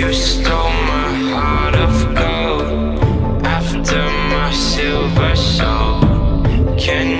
You stole my heart of gold After my silver soul Can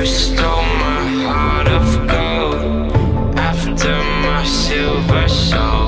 You stole my heart of gold. After my silver soul.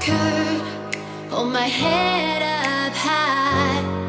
could hold my head up high.